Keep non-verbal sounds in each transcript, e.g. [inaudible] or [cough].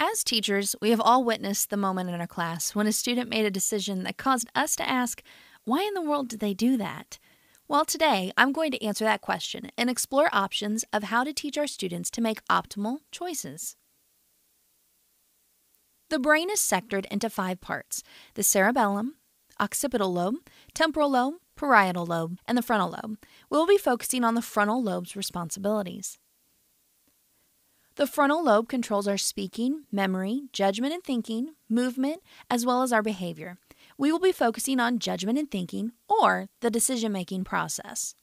As teachers, we have all witnessed the moment in our class when a student made a decision that caused us to ask, why in the world did they do that? Well, today I'm going to answer that question and explore options of how to teach our students to make optimal choices. The brain is sectored into five parts the cerebellum, occipital lobe, temporal lobe, parietal lobe, and the frontal lobe. We'll be focusing on the frontal lobe's responsibilities. The frontal lobe controls our speaking, memory, judgment and thinking, movement, as well as our behavior. We will be focusing on judgment and thinking, or the decision making process.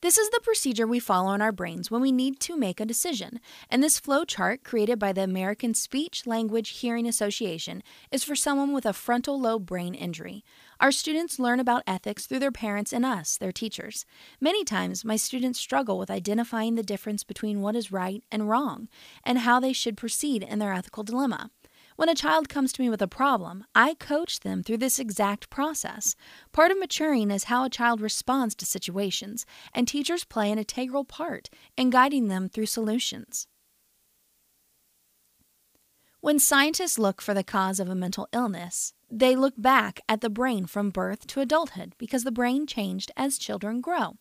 This is the procedure we follow in our brains when we need to make a decision, and this flow chart created by the American Speech Language Hearing Association is for someone with a frontal lobe brain injury. Our students learn about ethics through their parents and us, their teachers. Many times, my students struggle with identifying the difference between what is right and wrong and how they should proceed in their ethical dilemma. When a child comes to me with a problem, I coach them through this exact process. Part of maturing is how a child responds to situations, and teachers play an integral part in guiding them through solutions. When scientists look for the cause of a mental illness, they look back at the brain from birth to adulthood because the brain changed as children grow.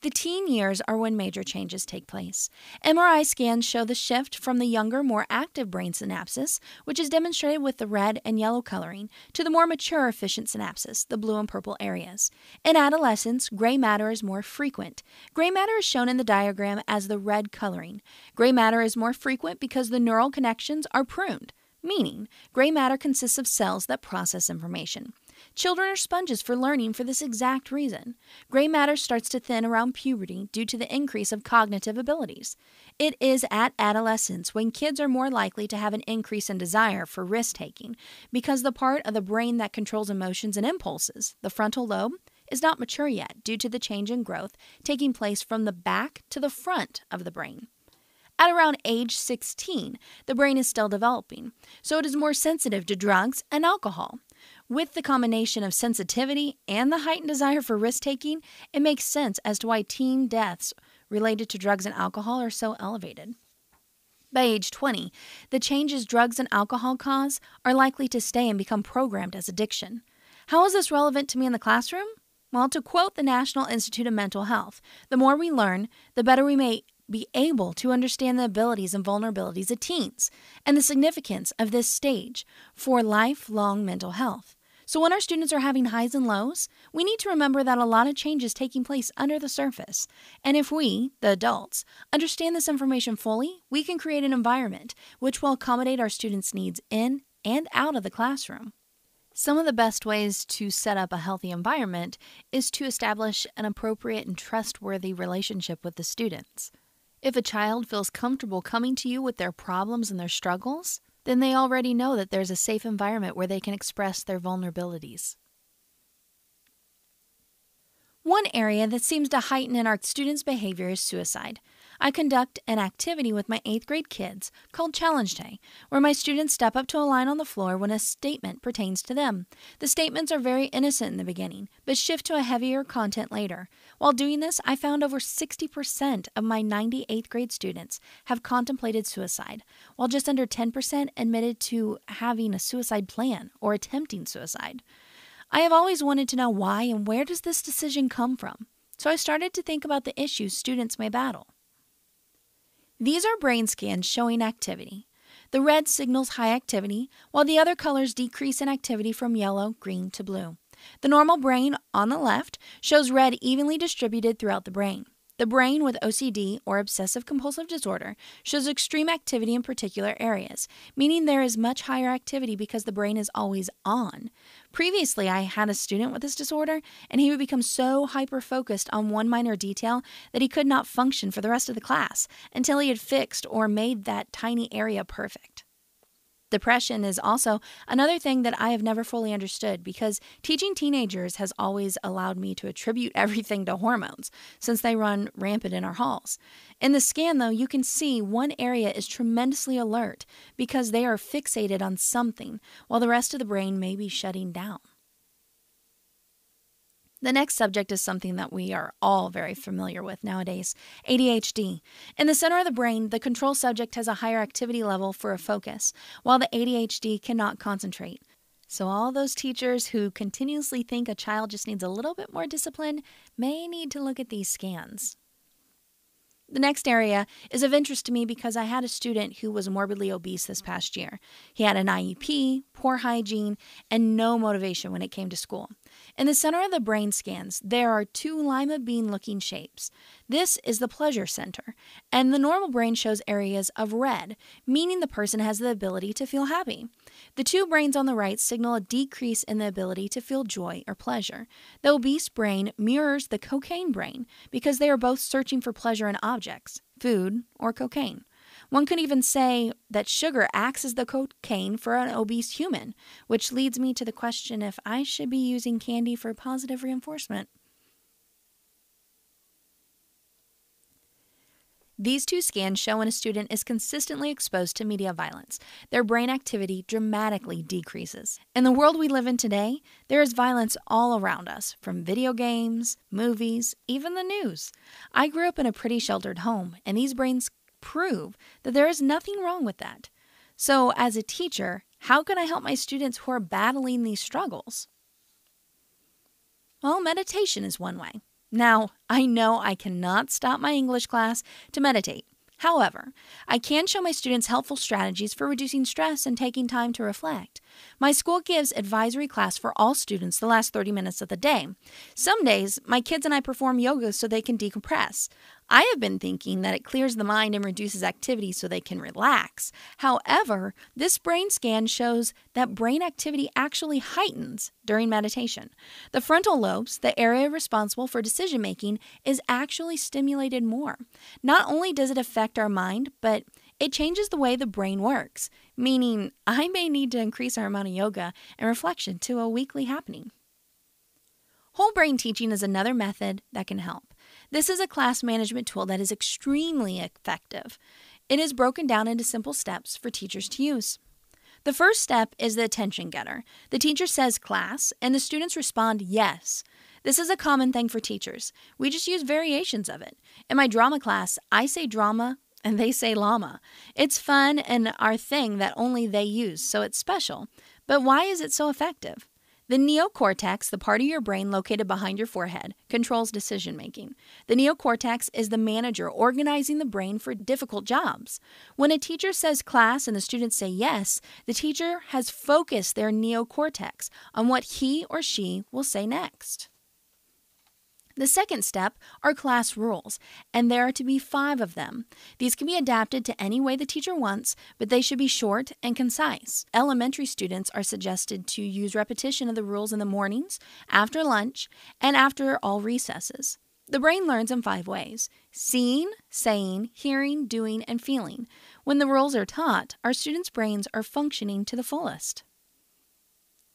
The teen years are when major changes take place. MRI scans show the shift from the younger, more active brain synapses, which is demonstrated with the red and yellow coloring, to the more mature, efficient synapses, the blue and purple areas. In adolescence, gray matter is more frequent. Gray matter is shown in the diagram as the red coloring. Gray matter is more frequent because the neural connections are pruned, meaning gray matter consists of cells that process information. Children are sponges for learning for this exact reason. Gray matter starts to thin around puberty due to the increase of cognitive abilities. It is at adolescence when kids are more likely to have an increase in desire for risk taking because the part of the brain that controls emotions and impulses, the frontal lobe, is not mature yet due to the change in growth taking place from the back to the front of the brain. At around age 16, the brain is still developing, so it is more sensitive to drugs and alcohol. With the combination of sensitivity and the heightened desire for risk taking, it makes sense as to why teen deaths related to drugs and alcohol are so elevated. By age 20, the changes drugs and alcohol cause are likely to stay and become programmed as addiction. How is this relevant to me in the classroom? Well, to quote the National Institute of Mental Health, the more we learn, the better we may be able to understand the abilities and vulnerabilities of teens and the significance of this stage for lifelong mental health. So, when our students are having highs and lows, we need to remember that a lot of change is taking place under the surface. And if we, the adults, understand this information fully, we can create an environment which will accommodate our students' needs in and out of the classroom. Some of the best ways to set up a healthy environment is to establish an appropriate and trustworthy relationship with the students. If a child feels comfortable coming to you with their problems and their struggles, then they already know that there's a safe environment where they can express their vulnerabilities. One area that seems to heighten in our students' behavior is suicide. I conduct an activity with my 8th grade kids called Challenge Day, where my students step up to a line on the floor when a statement pertains to them. The statements are very innocent in the beginning, but shift to a heavier content later. While doing this, I found over 60% of my 98th grade students have contemplated suicide, while just under 10% admitted to having a suicide plan or attempting suicide. I have always wanted to know why and where does this decision come from? So I started to think about the issues students may battle. These are brain scans showing activity. The red signals high activity, while the other colors decrease in activity from yellow, green to blue. The normal brain on the left shows red evenly distributed throughout the brain. The brain with OCD or obsessive compulsive disorder shows extreme activity in particular areas, meaning there is much higher activity because the brain is always on. Previously, I had a student with this disorder, and he would become so hyper focused on one minor detail that he could not function for the rest of the class until he had fixed or made that tiny area perfect. Depression is also another thing that I have never fully understood because teaching teenagers has always allowed me to attribute [laughs] everything to hormones since they run rampant in our halls. In the scan, though, you can see one area is tremendously alert because they are fixated on something while the rest of the brain may be shutting down. The next subject is something that we are all very familiar with nowadays ADHD. In the center of the brain, the control subject has a higher activity level for a focus, while the ADHD cannot concentrate. So, all those teachers who continuously think a child just needs a little bit more discipline may need to look at these scans. The next area is of interest to me because I had a student who was morbidly obese this past year. He had an IEP, poor hygiene, and no motivation when it came to school. In the center of the brain scans, there are two lima bean looking shapes. This is the pleasure center, and the normal brain shows areas of red, meaning the person has the ability to feel happy. The two brains on the right signal a decrease in the ability to feel joy or pleasure. The obese brain mirrors the cocaine brain because they are both searching for pleasure in objects, food, or cocaine. One could even say that sugar acts as the cocaine for an obese human, which leads me to the question if I should be using candy for positive reinforcement. These two scans show when a student is consistently exposed to media violence, their brain activity dramatically decreases. In the world we live in today, there is violence all around us, from video games, movies, even the news. I grew up in a pretty sheltered home, and these brains prove that there is nothing wrong with that. So, as a teacher, how can I help my students who are battling these struggles? Well, meditation is one way. Now, I know I cannot stop my English class to meditate. However, I can show my students helpful strategies for reducing stress and taking time to reflect. My school gives advisory class for all students the last 30 minutes of the day. Some days, my kids and I perform yoga so they can decompress. I have been thinking that it clears the mind and reduces activity so they can relax. However, this brain scan shows that brain activity actually heightens during meditation. The frontal lobes, the area responsible for decision making, is actually stimulated more. Not only does it affect our mind, but it changes the way the brain works, meaning I may need to increase our amount of yoga and reflection to a weekly happening. Whole brain teaching is another method that can help. This is a class management tool that is extremely effective. It is broken down into simple steps for teachers to use. The first step is the attention getter. The teacher says class, and the students respond yes. This is a common thing for teachers. We just use variations of it. In my drama class, I say drama and they say llama. It's fun and our thing that only they use, so it's special. But why is it so effective? The neocortex, the part of your brain located behind your forehead, controls decision making. The neocortex is the manager organizing the brain for difficult jobs. When a teacher says class and the students say yes, the teacher has focused their neocortex on what he or she will say next. The second step are class rules, and there are to be five of them. These can be adapted to any way the teacher wants, but they should be short and concise. Elementary students are suggested to use repetition of the rules in the mornings, after lunch, and after all recesses. The brain learns in five ways seeing, saying, hearing, doing, and feeling. When the rules are taught, our students' brains are functioning to the fullest.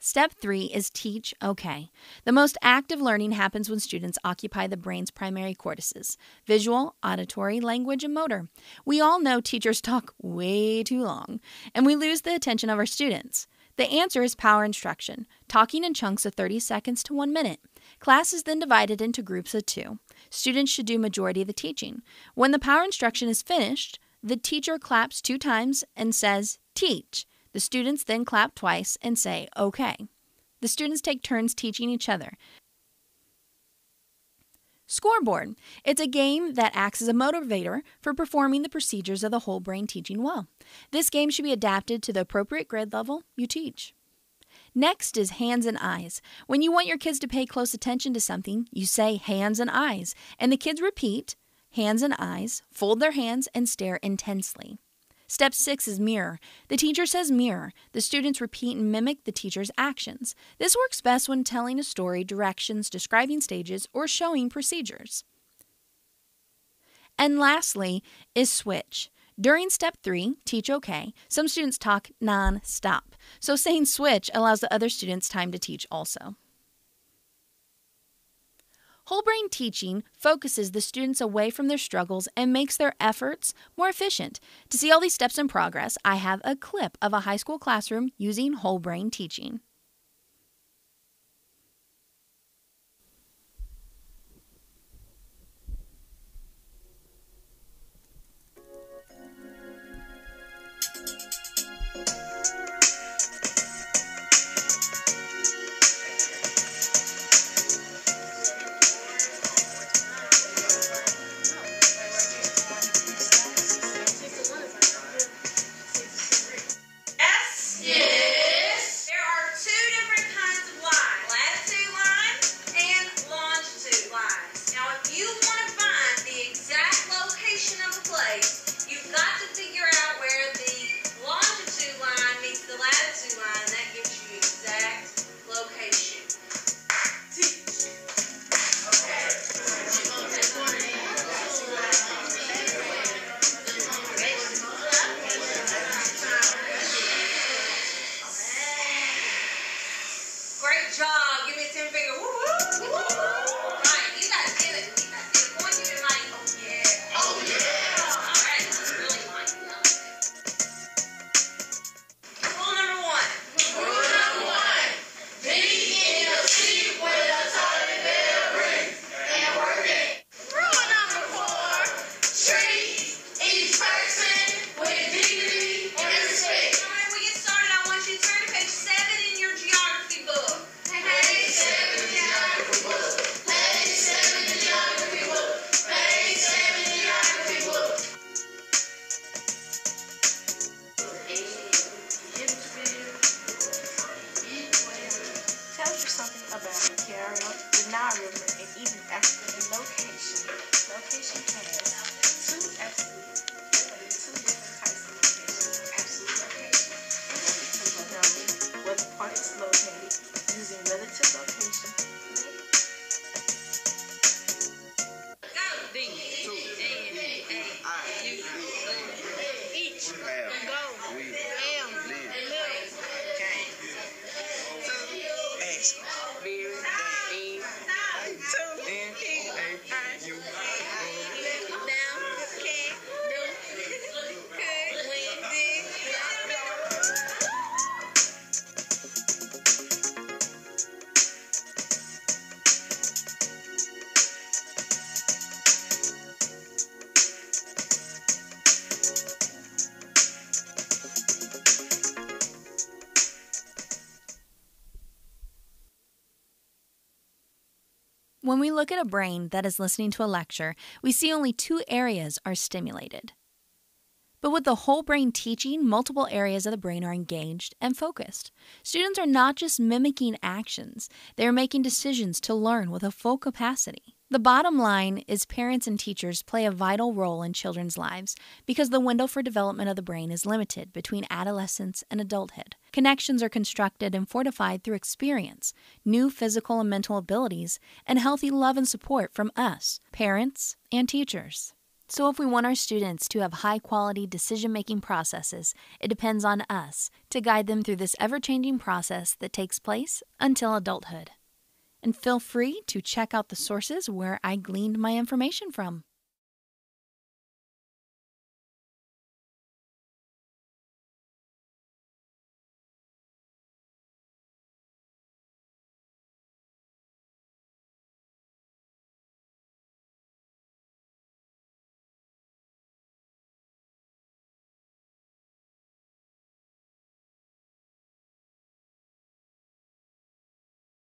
Step three is teach okay. The most active learning happens when students occupy the brain's primary cortices visual, auditory, language, and motor. We all know teachers [laughs] talk way too long, and we lose the attention of our students. The answer is power instruction, talking in chunks of 30 seconds to one minute. Class is then divided into groups of two. Students should do majority of the teaching. When the power instruction is finished, the teacher claps two times and says, Teach. The students then clap twice and say, okay. The students take turns teaching each other. Scoreboard. It's a game that acts as a motivator for performing the procedures of the whole brain teaching well. This game should be adapted to the appropriate grade level you teach. Next is hands and eyes. When you want your kids to pay close attention to something, you say hands and eyes, and the kids repeat hands and eyes, fold their hands, and stare intensely. Step six is mirror. The teacher says mirror. The students repeat and mimic the teacher's actions. This works best when telling a story, directions, describing stages, or showing procedures. And lastly is switch. During step three, teach okay, some students talk non stop. So saying switch allows the other students time to teach also. Whole brain teaching focuses the students away from their struggles and makes their efforts more efficient. To see all these steps in progress, I have a clip of a high school classroom using whole brain teaching. Job. Give me a 10 finger. Woo woo. When we look at a brain that is listening to a lecture, we see only two areas are stimulated. But with the whole brain teaching, multiple areas of the brain are engaged and focused. Students are not just mimicking actions, they are making decisions to learn with a full capacity. The bottom line is parents and teachers play a vital role in children's lives because the window for development of the brain is limited between adolescence and adulthood. Connections are constructed and fortified through experience, new physical and mental abilities, and healthy love and support from us, parents and teachers. So, if we want our students to have high quality decision making processes, it depends on us to guide them through this ever changing process that takes place until adulthood. And feel free to check out the sources where I gleaned my information from.